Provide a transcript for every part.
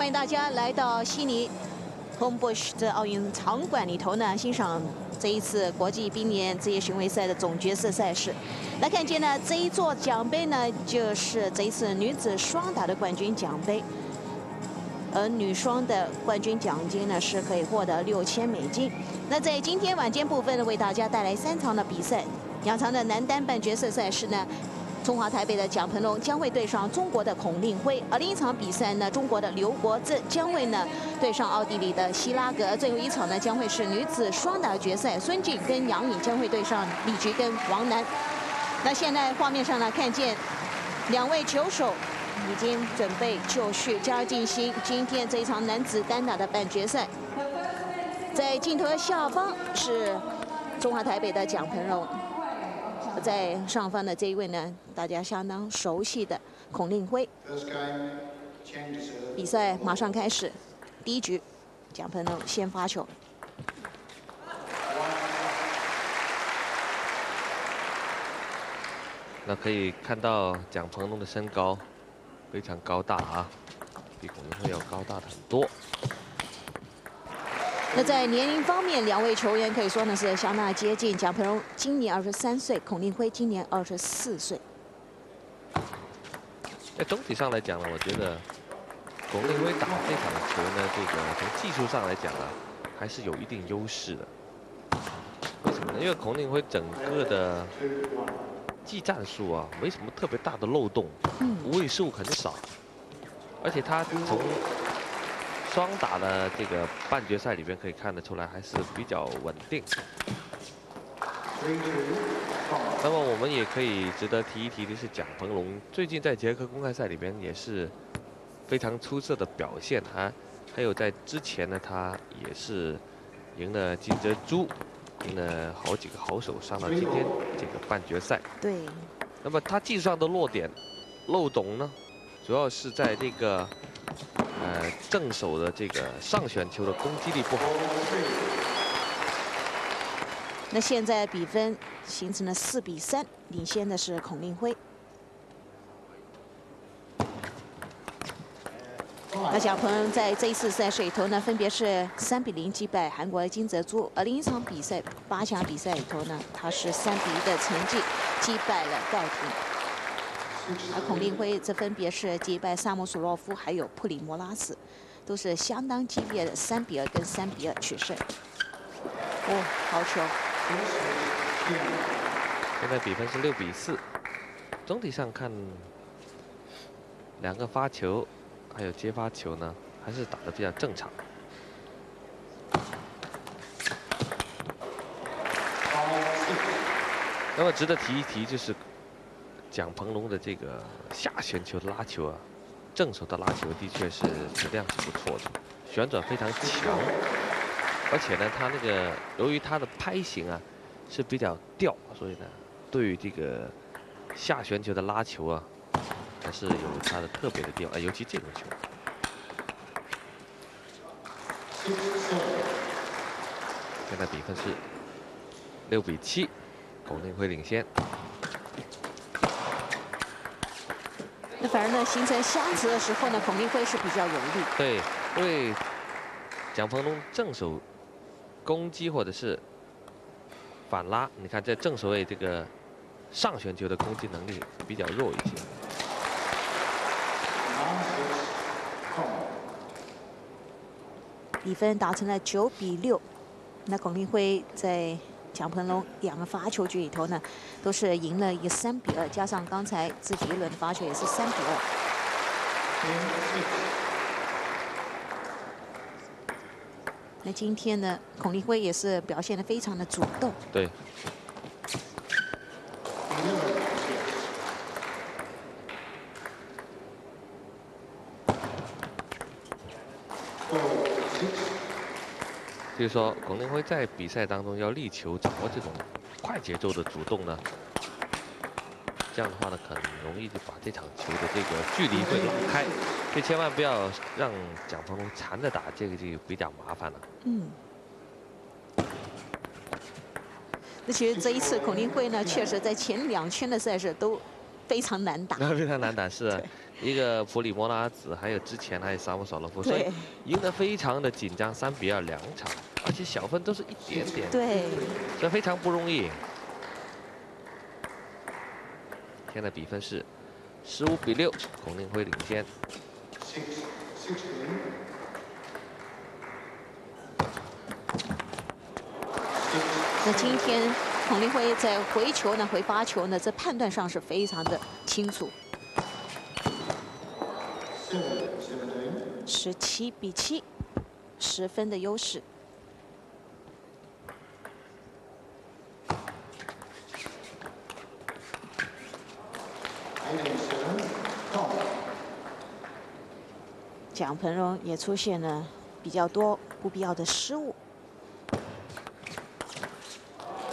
欢迎大家来到悉尼 Homebush 的奥运场馆里头呢，欣赏这一次国际冰联职业巡回赛的总决赛赛事。来看见呢，这一座奖杯呢，就是这一次女子双打的冠军奖杯。而女双的冠军奖金呢，是可以获得六千美金。那在今天晚间部分呢，为大家带来三场的比赛，两场的男单半决赛赛事呢。中华台北的蒋鹏龙将会对上中国的孔令辉，而另一场比赛呢，中国的刘国正将会呢对上奥地利的希拉格。最后一场呢，将会是女子双打决赛，孙静跟杨颖将会对上李菊跟王楠。那现在画面上呢，看见两位球手已经准备就绪，加入进行今天这一场男子单打的半决赛。在镜头下方是中华台北的蒋鹏龙。在上方的这一位呢，大家相当熟悉的孔令辉。比赛马上开始，第一局，蒋鹏龙先发球。那可以看到蒋鹏龙的身高非常高大啊，比孔令辉要高大的很多。那在年龄方面，两位球员可以说呢是相当接近。蒋培荣今年二十三岁，孔令辉今年二十四岁。在总体上来讲呢，我觉得孔令辉打这场球呢，这个从技术上来讲啊，还是有一定优势的。为什么呢？因为孔令辉整个的技战术啊，没什么特别大的漏洞，无位数很少，而且他从双打的这个半决赛里边可以看得出来，还是比较稳定。那么我们也可以值得提一提的是，蒋鹏龙最近在捷克公开赛里边也是非常出色的表现啊。还有在之前呢，他也是赢了金泽洙，赢了好几个好手，上到今天这个半决赛。对。那么他技术上的弱点、漏洞呢，主要是在这个。呃，正手的这个上旋球的攻击力不好。那现在比分形成了四比三，领先的是孔令辉。那蒋鹏在这一次赛事里头呢，分别是三比零击败韩国金泽洙，而另一场比赛八强比赛里头呢，他是三比一的成绩击败了盖廷。而孔令辉则分别是击败萨姆索洛夫还有普里莫拉斯，都是相当激烈的三比二跟三比二取胜。哦，好球！现在比分是六比四。总体上看，两个发球还有接发球呢，还是打得比较正常。那么值得提一提就是。蒋鹏龙的这个下旋球的拉球啊，正手的拉球的确是质量是不错的，旋转非常强，而且呢，他那个由于他的拍型啊是比较吊，所以呢，对于这个下旋球的拉球啊，还是有他的特别的地方，尤其这种球。现在比分是六比七，孔令辉领先。反而呢，形成相持的时候呢，孔令辉是比较有利。对，因为蒋鹏龙正手攻击或者是反拉，你看在正手位这个上旋球的攻击能力比较弱一些。比分打成了九比六，那孔令辉在。蒋鹏龙两个罚球局里头呢，都是赢了一个三比二，加上刚才自己一轮的罚球也是三比二。那今天呢，孔令辉也是表现的非常的主动。对。就是说，孔令辉在比赛当中要力求掌握这种快节奏的主动呢，这样的话呢，很容易就把这场球的这个距离会拉开，所以千万不要让蒋鹏龙缠着打，这个就比较麻烦了。嗯。那其实这一次孔令辉呢，确实在前两圈的赛事都非常难打。非常难打是，一个普里莫拉子，还有之前还有沙姆索洛夫，所以赢得非常的紧张，三比二两场，而且小分都是一点点，对，所以非常不容易。现在比分是十五比六，孔令辉领先。那今天孔令辉在回球呢，回发球呢，这判断上是非常的清楚。十七比七，十分的优势。蒋鹏荣也出现了比较多不必要的失误。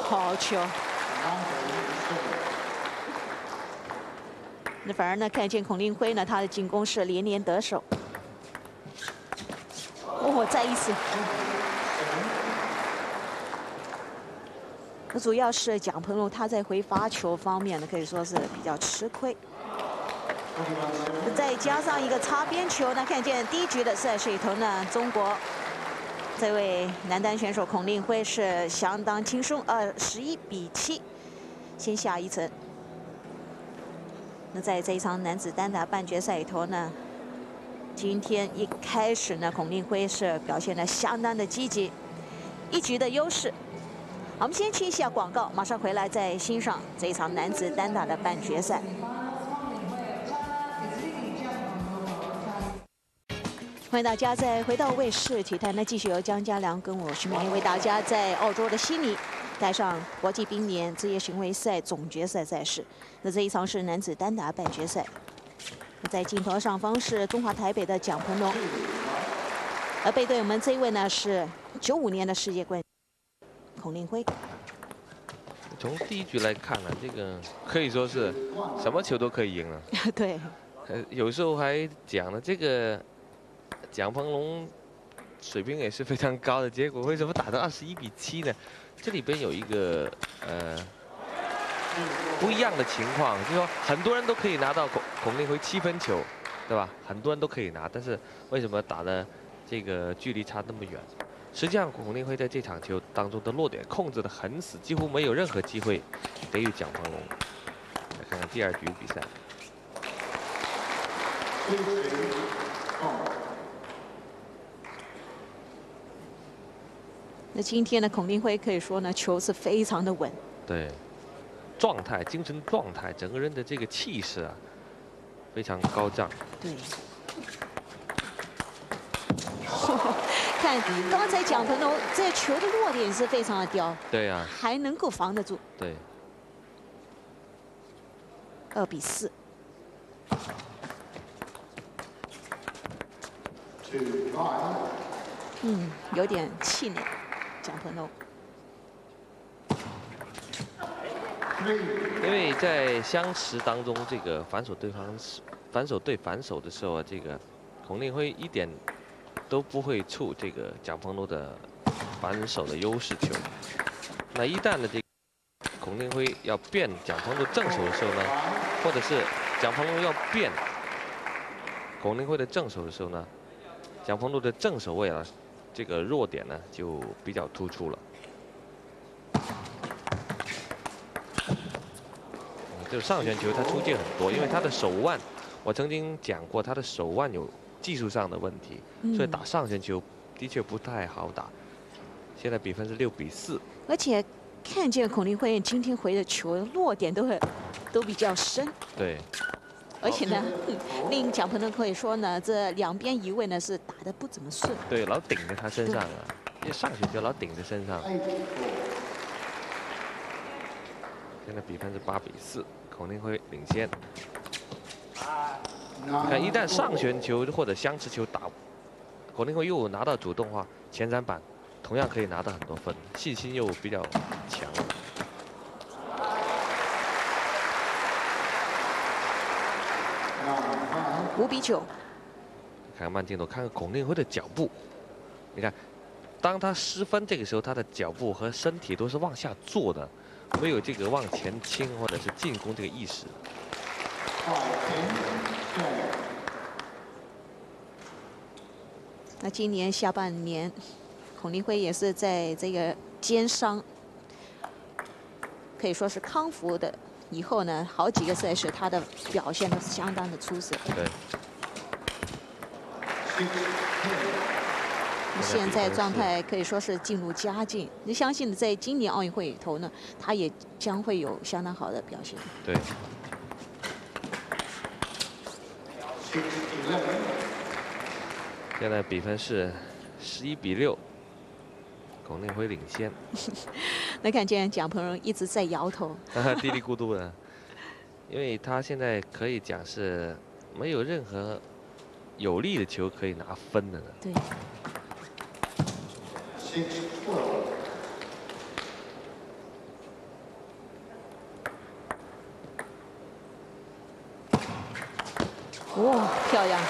好球！那反而呢，看见孔令辉呢，他的进攻是连连得手。哦，再一次。那主要是蒋鹏龙他在回发球方面呢，可以说是比较吃亏。再加上一个擦边球呢，看见第一局的赛事里头呢，中国这位男单选手孔令辉是相当轻松，呃，十一比七，先下一层。那在这一场男子单打半决赛里头呢，今天一开始呢，孔令辉是表现的相当的积极，一局的优势。我们先听一下广告，马上回来再欣赏这一场男子单打的半决赛。欢迎大家再回到卫视体坛那，继续由江家良跟我徐美为大家在澳洲的悉尼带上国际冰联职业巡回赛总决赛赛事。那这一场是男子单打半决赛。在镜头上方是中华台北的蒋鹏龙，而背对我们这一位呢是九五年的世界冠军孔令辉。从第一局来看呢，这个可以说是什么球都可以赢了。对，呃，有时候还讲了这个蒋鹏龙水平也是非常高的，结果为什么打到二十一比七呢？这里边有一个呃不一样的情况，就是说很多人都可以拿到孔孔令辉七分球，对吧？很多人都可以拿，但是为什么打的这个距离差那么远？实际上，孔令辉在这场球当中的落点控制的很死，几乎没有任何机会给予蒋鹏龙。来看看第二局比赛。那今天呢孔令辉可以说呢，球是非常的稳。对，状态、精神状态，整个人的这个气势啊，非常高涨。对。看刚才蒋鹏龙这球的落点是非常的刁。对呀、啊。还能够防得住。对。二比四。嗯，有点气馁，蒋鹏龙。因为在相持当中，这个反手对方反手对反手的时候啊，这个孔令辉一点都不会触这个蒋鹏龙的反手的优势球。那一旦呢，这孔令辉要变蒋鹏龙正手的时候呢，或者是蒋鹏龙要变孔令辉的正手的时候呢，蒋鹏龙的正手位啊，这个弱点呢就比较突出了。就是上旋球，他出界很多，因为他的手腕，我曾经讲过，他的手腕有技术上的问题，所以打上旋球的确不太好打。现在比分是六比四。而且看见孔令辉今天回的球落点都很都比较深。对。而且呢，令蒋鹏龙可以说呢，这两边移位呢是打的不怎么顺。对，老顶在他身上啊，因为上旋就老顶在身上。现在比分是八比四。孔令辉领先。你看，一旦上旋球或者相持球打，孔令辉又拿到主动的话，前三板同样可以拿到很多分，信心又比较强。五比九。看慢镜头，看看孔令辉的脚步。你看，当他失分这个时候，他的脚步和身体都是往下坐的。没有这个往前倾或者是进攻这个意识。那今年下半年，孔令辉也是在这个肩伤，可以说是康复的以后呢，好几个赛事他的表现都是相当的出色。对。现在状态可以说是进入佳境。你相信在今年奥运会里头呢，他也将会有相当好的表现。对。现在比分是十一比六，孔令辉领先。那看见蒋鹏荣一直在摇头，嘀嘀咕嘟的，因为他现在可以讲是没有任何有利的球可以拿分的了。对。哇，漂亮！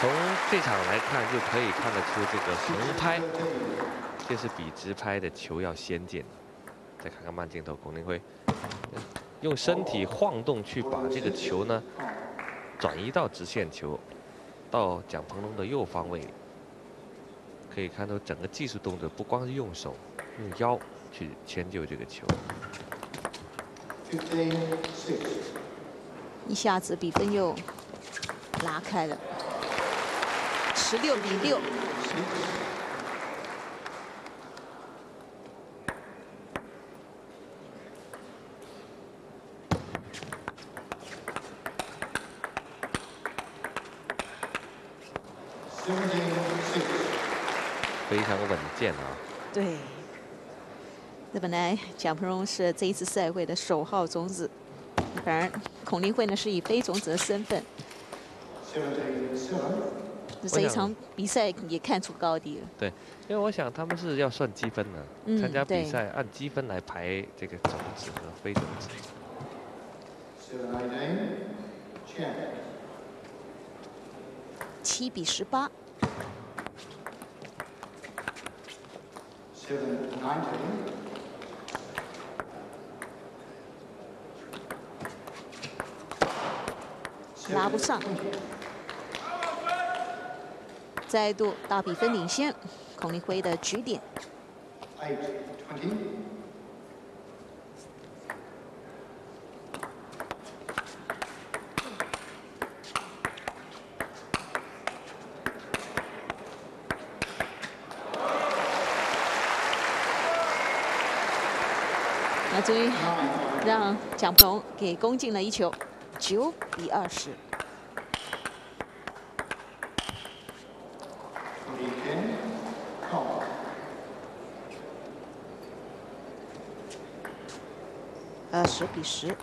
从这场来看，就可以看得出这个横拍就是比直拍的球要先进。再看看慢镜头，孔令辉用身体晃动去把这个球呢转移到直线球，到蒋鹏龙的右方位。可以看到整个技术动作，不光是用手，用腰去迁就这个球。一下子比分又拉开了，十六比六。非常稳健啊！对，那本来蒋鹏荣是这一次赛会的首号种子，反而孔令辉呢是以非种子的身份。这一场比赛也看出高低了。对，因为我想他们是要算积分的，参加比赛按积分来排这个种子和非种子。七比十八。拉不上，再度大比分领先，孔令辉的局点。终于让蒋鹏给攻进了一球，九比二十。二十比十。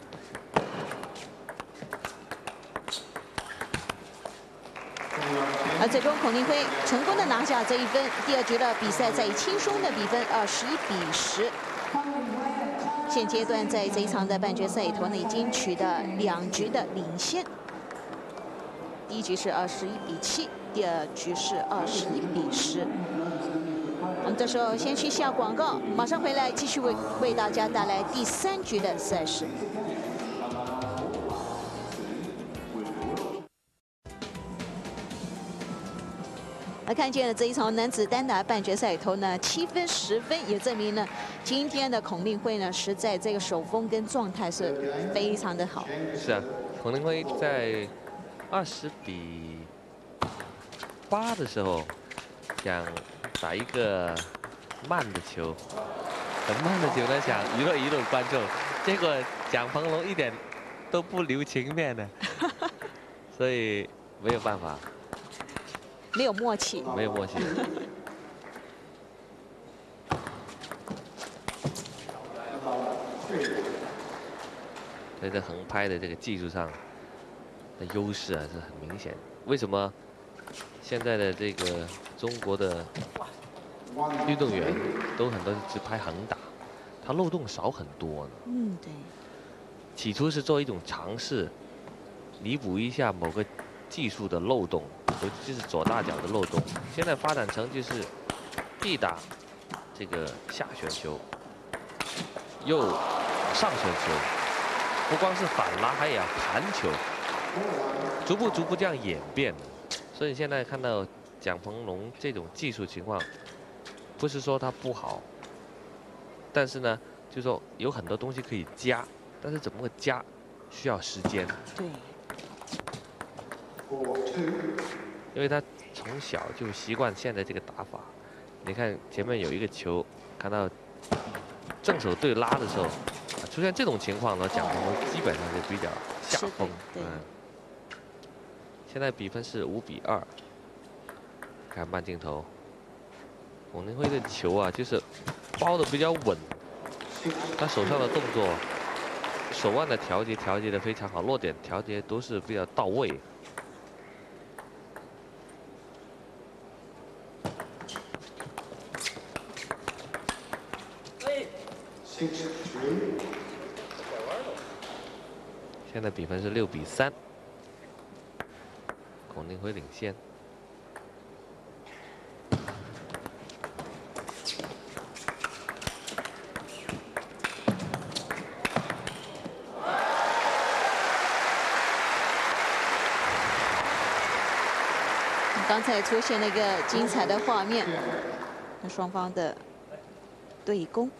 而最终孔令辉成功的拿下这一分，第二局的比赛再以轻松的比分二十一比十。现阶段在这一场的半决赛里头呢，已经取得两局的领先。第一局是二十一比七，第二局是二十一比十。我们这时候先去下广告，马上回来继续为为大家带来第三局的赛事。来看见了这一场男子单打半决赛里头呢，七分十分也证明了今天的孔令辉呢，实在这个手风跟状态是非常的好。是啊，孔令辉在二十比八的时候想打一个慢的球，很慢的球呢，想娱乐娱乐观众，结果蒋鹏龙一点都不留情面的，所以没有办法。没有默契，没有默契。所以在横拍的这个技术上的优势啊是很明显。为什么现在的这个中国的运动员都很多直拍横打，他漏洞少很多呢？嗯，对。起初是做一种尝试，弥补一下某个技术的漏洞。尤其是左大脚的漏洞，现在发展成就是必打这个下旋球，右上旋球，不光是反拉，还要盘球，逐步逐步这样演变。所以现在看到蒋鹏龙这种技术情况，不是说他不好，但是呢，就说有很多东西可以加，但是怎么个加，需要时间。对。因为他从小就习惯现在这个打法。你看前面有一个球，看到正手对拉的时候，出现这种情况呢，蒋鹏龙基本上就比较下风。嗯。现在比分是五比二。看慢镜头，孔令辉的球啊，就是包的比较稳，他手上的动作、手腕的调节调节的非常好，落点调节都是比较到位。现在比分是六比三，孔令辉领先。刚才出现了一个精彩的画面，那双方的对攻。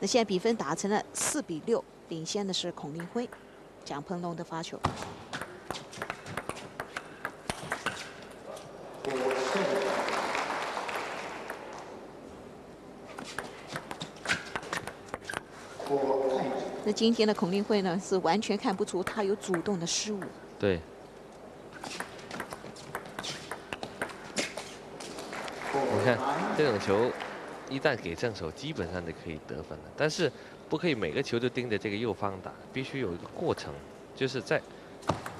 那现在比分打成了四比六，领先的是孔令辉，蒋鹏龙的发球。那今天的孔令辉呢，是完全看不出他有主动的失误。对。你看这种球。一旦给正手，基本上就可以得分了。但是不可以每个球都盯着这个右方打，必须有一个过程，就是在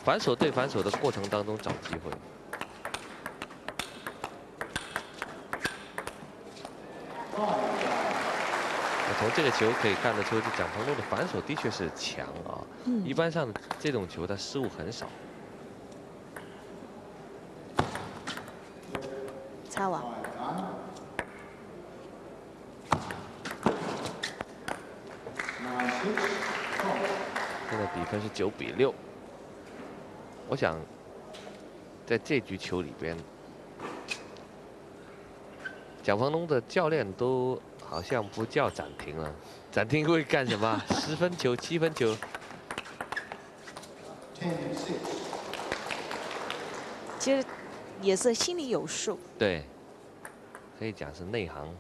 反手对反手的过程当中找机会。从这个球可以看得出，蒋鹏龙的反手的确是强啊。一般上这种球他失误很少。擦网。比分是九比六，我想在这局球里边，蒋方东的教练都好像不叫暂停了，暂停会干什么？十分球、七分球，其实也是心里有数。对，可以讲是内行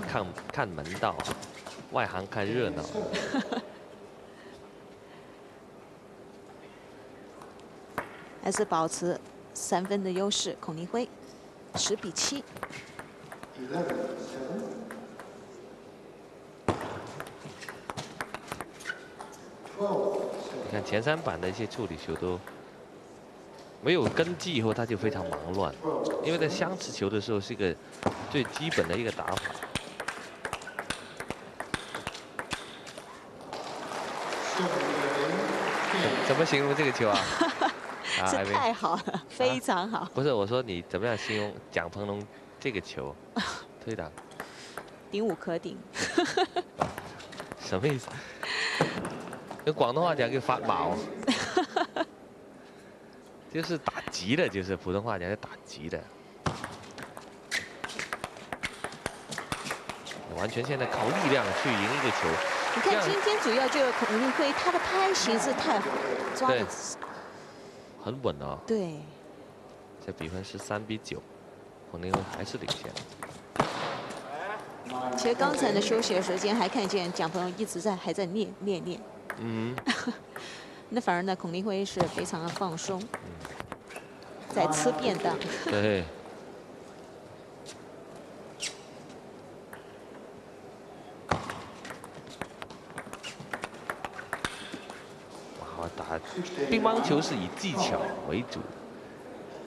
看看门道，外行看热闹。还是保持三分的优势，孔令辉十比七。你看前三板的一些处理球都没有根基，以后他就非常忙乱，因为在相持球的时候是一个最基本的一个打法。怎么形容这个球啊？是太好了，非常好。不是我说你怎么样形容蒋鹏龙这个球 推挡？顶五可顶。什么意思？用广东话讲就发毛。就是打急的，就是普通话讲就打急的。完全现在靠力量去赢一个球。你看今天主要就是孔令辉，他的拍型是太好，抓的。很稳啊！对，这比分是三比九，孔令辉还是领先。其实刚才的休息的时间还看见蒋鹏一直在还在练练练。嗯。那反而呢，孔令辉是非常的放松，在吃便当。对。乒乓球是以技巧为主，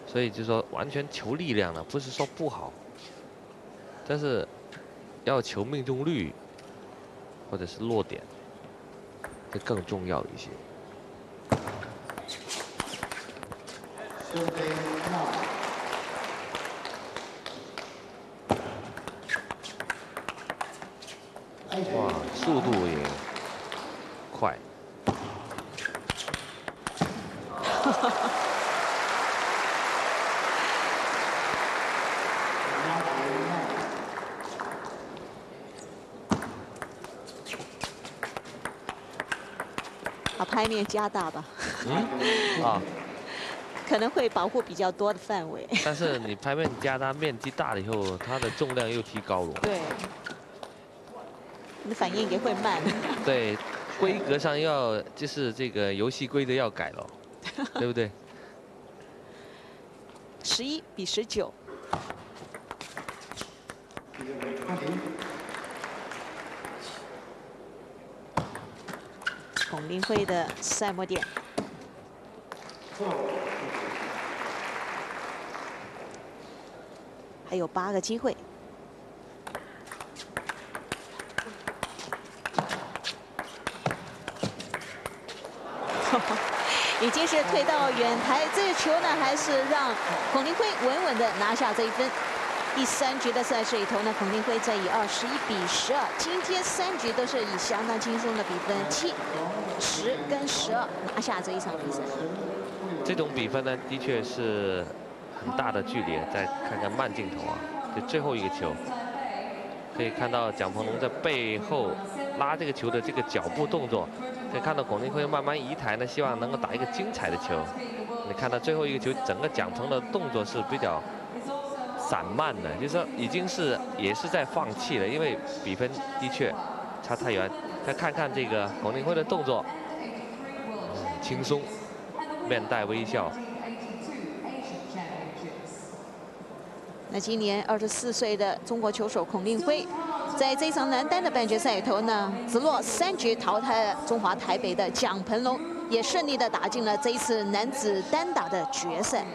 所以就说完全求力量了，不是说不好，但是要求命中率或者是落点，这更重要一些。哇，速度也快。拍面加大吧。嗯，啊，可能会保护比较多的范围。但是你拍面加大面积大了以后，它的重量又提高了。对。你的反应也会慢。对，规格上要就是这个游戏规则要改了，对不对？十一比十九。孔令辉的赛末点，还有八个机会。已经是退到远台，这个球呢还是让孔令辉稳稳的拿下这一分。第三局的赛事里头呢，孔令辉在以二十一比十二，今天三局都是以相当轻松的比分七、十跟十二拿下这一场比赛。这种比分呢，的确是很大的距离。再看看慢镜头啊，这最后一个球，可以看到蒋鹏龙在背后拉这个球的这个脚步动作，可以看到孔令辉慢慢移台呢，希望能够打一个精彩的球。你看到最后一个球，整个蒋鹏的动作是比较。散漫的，就是说已经是也是在放弃了，因为比分的确差太远。再看看这个孔令辉的动作，轻松，面带微笑。那今年二十四岁的中国球手孔令辉，在这场男单的半决赛里头呢，直落三局淘汰了中华台北的蒋鹏龙，也顺利的打进了这一次男子单打的决赛。